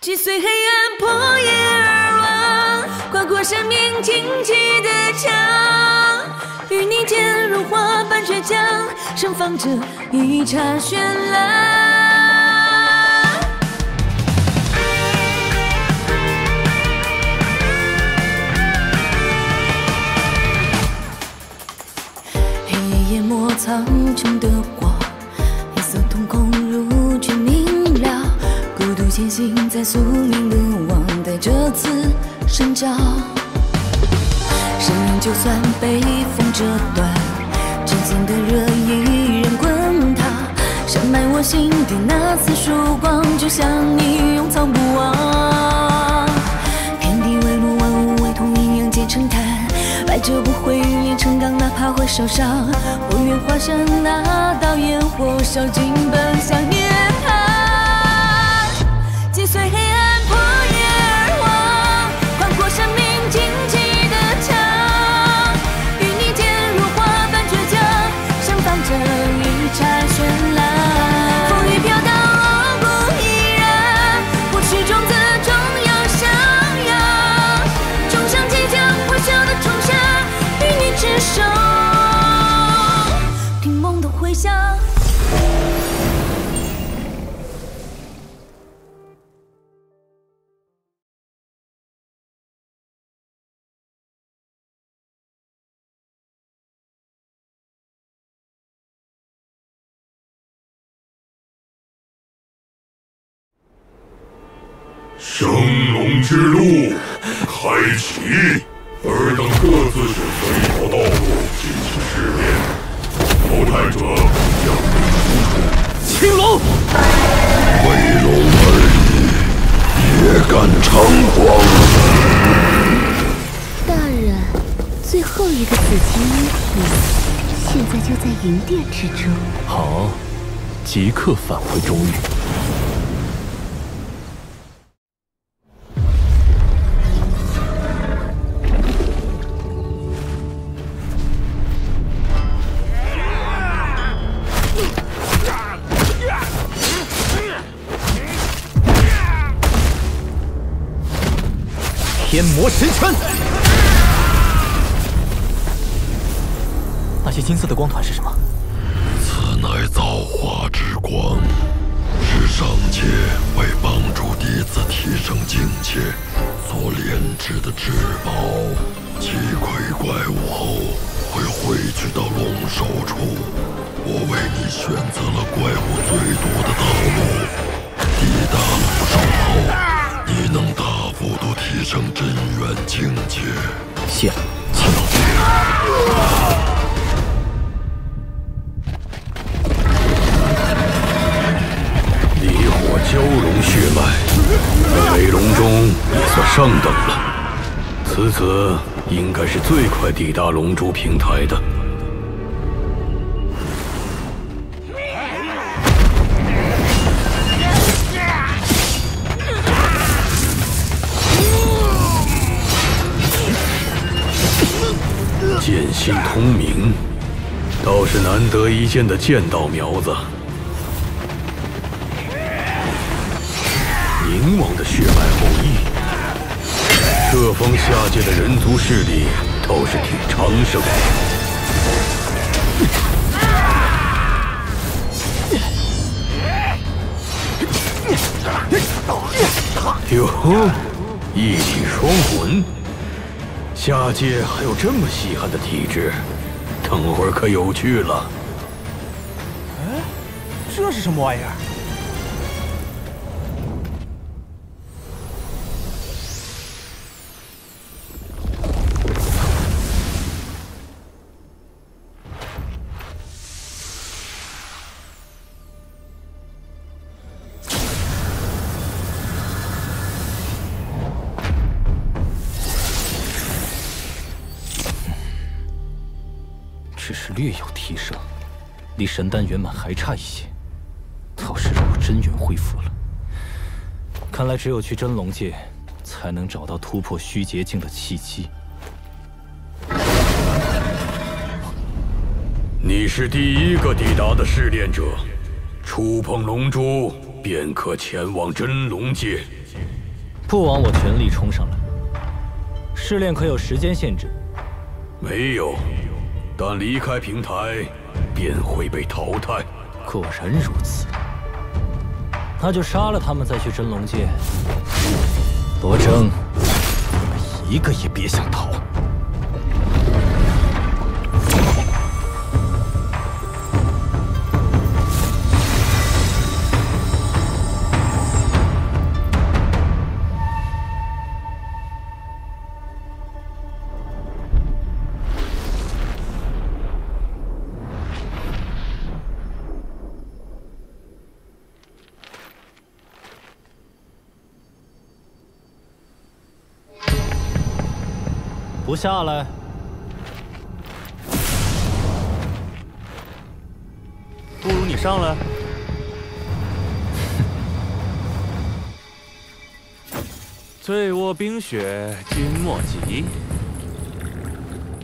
击碎黑暗，破夜而亡，跨过生命荆棘的墙，与你坚如花般倔强，盛放着一刹绚烂。黑夜淹没苍穹的光，前行在宿命的网，带着刺生长。生命就算被风折断，真心的热依然滚烫，深埋我心底那丝曙光，就像你永藏不忘。天地为路，万物为同，阴阳皆成滩。百折不会，云炼成钢，哪怕会受伤。我愿化身那道烟火，烧尽奔向你升龙之路开启，尔等各自选择一条道路进行试炼，淘汰者将被逐出。青龙，为龙而已，也敢猖狂！大人，最后一个紫金一体，现在就在银殿之中。好，即刻返回中域。天魔神拳！那些金色的光团是什么？此乃造化之光，是上界为帮助弟子提升境界所炼制的至宝。击溃怪物后，会汇聚到龙首处。我为你选择了怪物最多的道路，抵达龙首后，此应该是最快抵达龙珠平台的。剑心通明，倒是难得一见的剑道苗子。宁王的血脉后裔，各方下界的人族势力倒是挺昌盛的。哟，一体双魂，下界还有这么稀罕的体质，等会儿可有趣了。这是什么玩意儿？只是略有提升，离神丹圆满还差一些，倒是让我真元恢复了。看来只有去真龙界，才能找到突破虚劫境的契机。你是第一个抵达的试炼者，触碰龙珠便可前往真龙界。不枉我全力冲上来。试炼可有时间限制？没有，但离开平台便会被淘汰。果然如此，那就杀了他们再去真龙界。罗征，你们一个也别想逃！不下来，不如你上来。醉卧冰雪君莫急，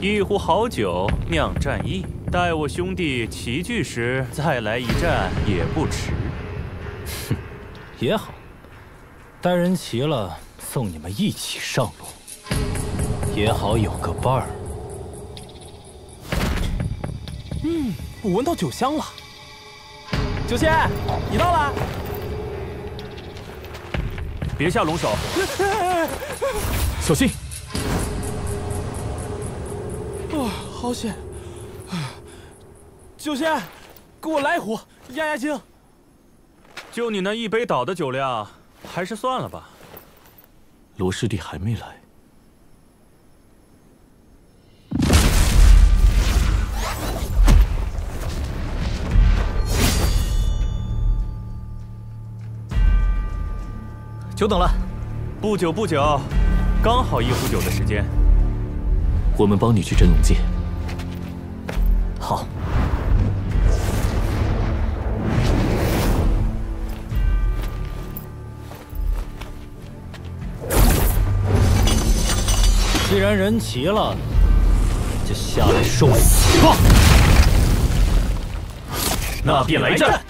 一壶好酒酿战役。待我兄弟齐聚时，再来一战也不迟。哼，也好，待人齐了，送你们一起上路。也好有个伴儿。嗯，我闻到酒香了。酒仙，你到了。别下龙手，小心！哇，好险！酒仙，给我来一壶压压惊。就你那一杯倒的酒量，还是算了吧。罗师弟还没来。久等了，不久不久，刚好一壶酒的时间。我们帮你去真龙界。好。既然人齐了，就下来受死吧！那便来战。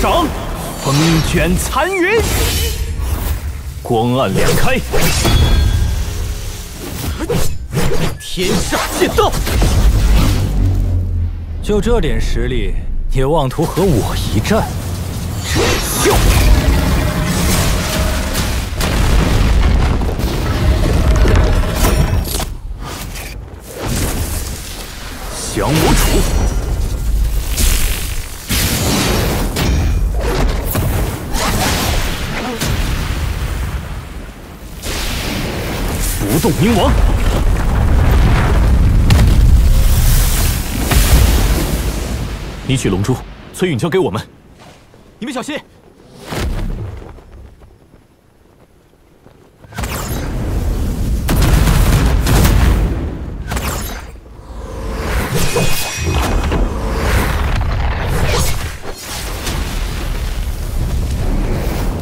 掌，风卷残云，光暗两开，天煞剑道。就这点实力，也妄图和我一战？冥王，你取龙珠，崔允交给我们。你们小心！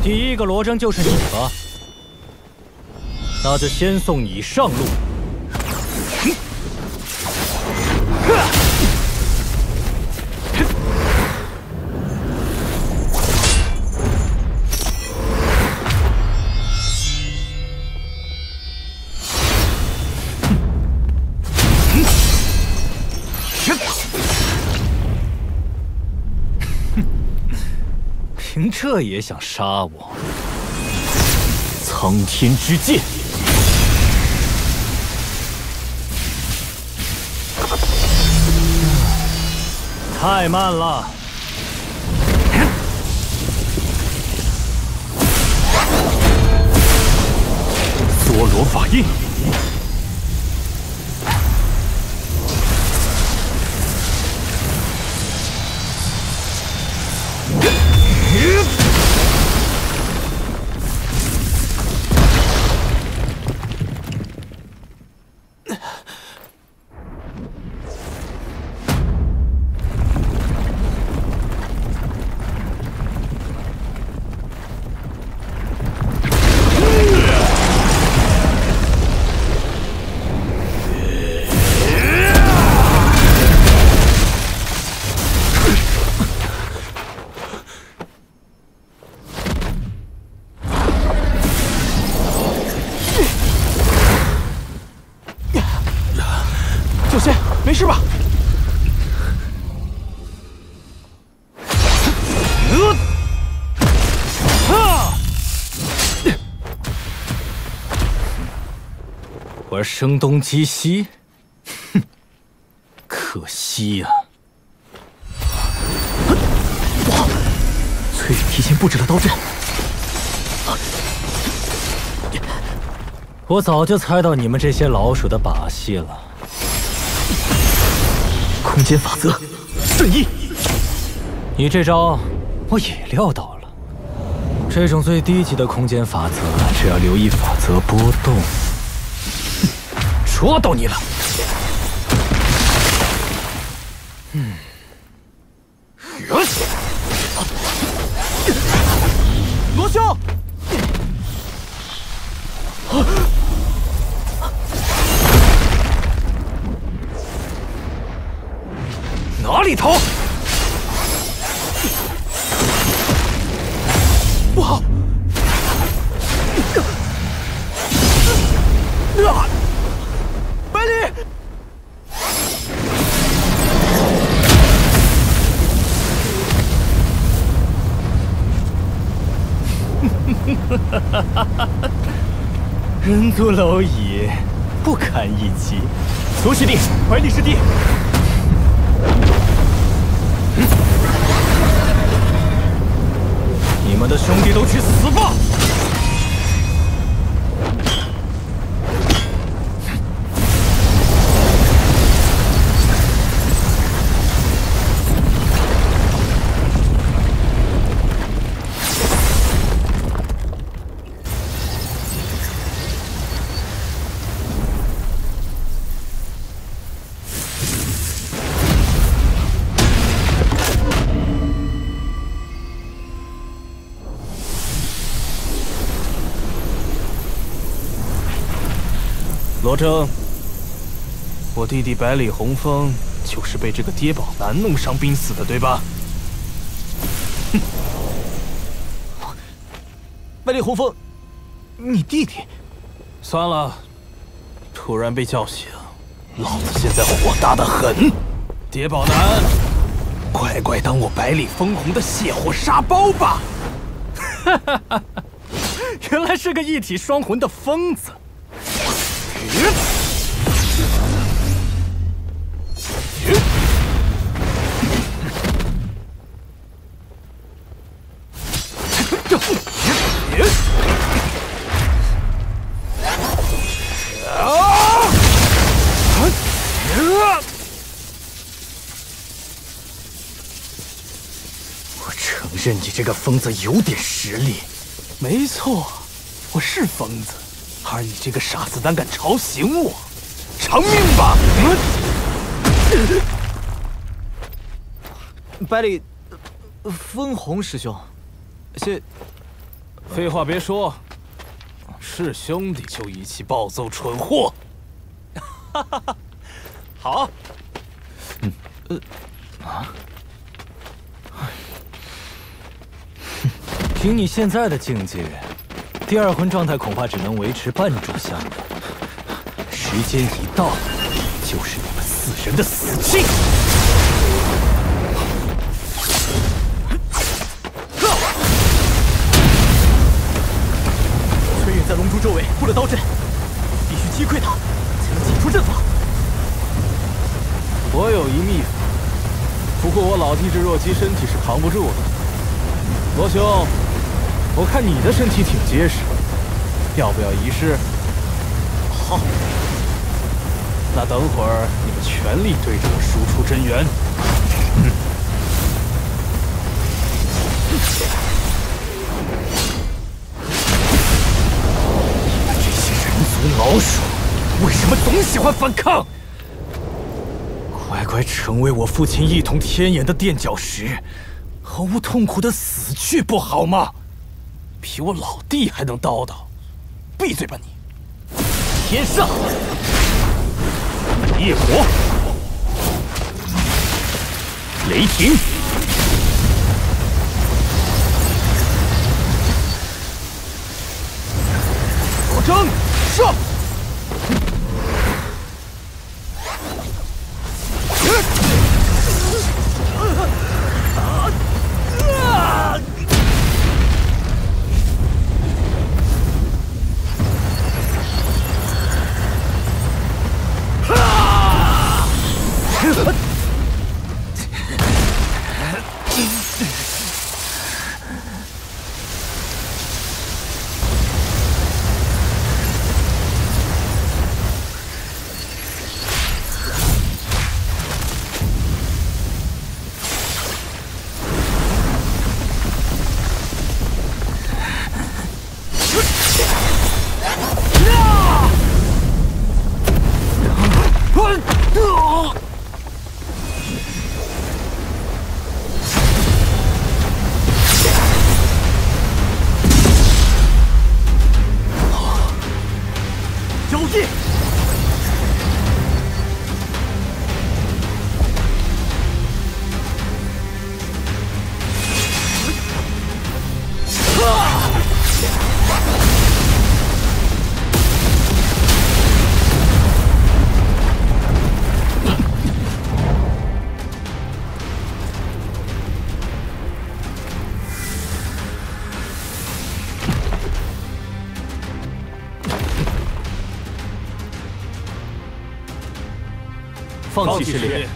第一个罗征就是你了？那就先送你上路。凭这也想杀我？苍天之剑！太慢了，多罗法印。声东击西，哼，可惜呀！哇，崔宇提前布置了刀阵，我早就猜到你们这些老鼠的把戏了。空间法则，瞬移，你这招我也料到了。这种最低级的空间法则，只要留意法则波动，抓到你了。嗯，罗兄，哪里逃？人多蝼蚁，不堪一击。罗师弟，百里师弟。罗征，我弟弟百里红枫就是被这个跌宝男弄伤濒死的，对吧？哼！百里红枫，你弟弟？算了，突然被叫醒，老子现在火大的很。跌宝男，乖乖当我百里风红的血火沙包吧！哈哈哈哈！原来是个一体双魂的疯子。我承认你这个疯子有点实力，没错，我是疯子。而你这个傻子胆敢吵醒我，偿命吧！百里，分红师兄，谢。废话别说，是兄弟就一起暴揍蠢货。哈哈哈，好。嗯，呃，啊，凭你现在的境界。第二魂状态恐怕只能维持半炷香了。时间一到，就是你们四人的死期。崔远在龙珠周围布了刀阵，必须击溃他，才能解除阵法。我有一秘法，不过我老弟这弱鸡身体是扛不住的。罗兄。我看你的身体挺结实，要不要一试？好，那等会儿你们全力对着我输出真元。嗯，你们这些人族老鼠，为什么总喜欢反抗？乖乖成为我父亲一统天眼的垫脚石，毫无痛苦的死去不好吗？比我老弟还能叨叨，闭嘴吧你！天上，夜火，雷霆，火征，放弃失恋。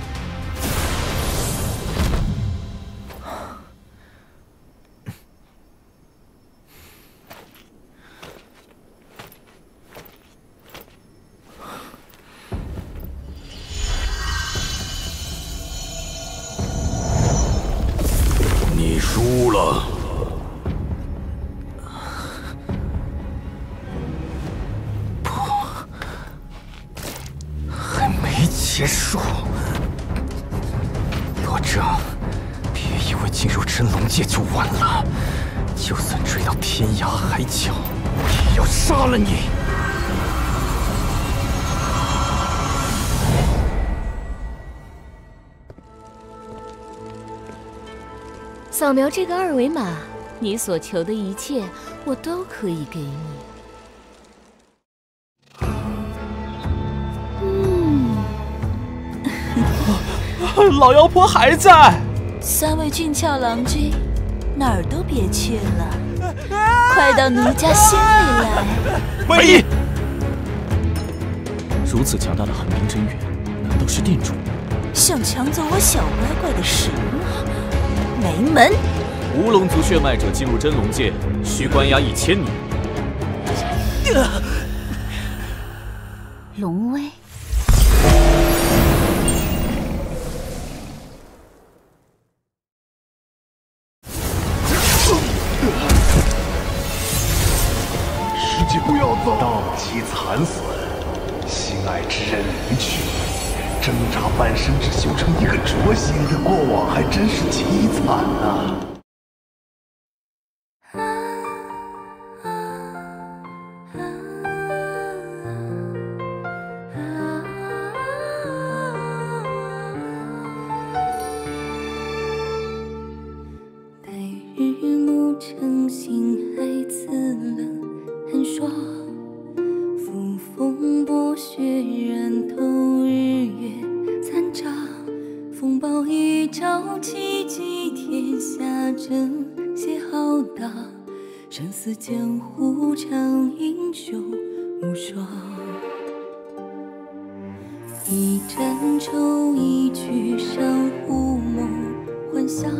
了你！扫描这个二维码，你所求的一切，我都可以给你。老妖婆还在。三位俊俏郎君，哪儿都别去了，快到奴家心里来。魏毅，如此强大的寒冰真元，难道是殿主？想抢走我小乖乖的食物，没门！无龙族血脉者进入真龙界，需关押一千年。龙威，不要走！道极残损，心爱之人离去，挣扎半生只修成一个浊心，你的过往还真是凄惨呐、风暴一朝起，击天下，正邪浩荡。生死江湖，唱英雄无双。一盏愁，一曲珊瑚梦幻想。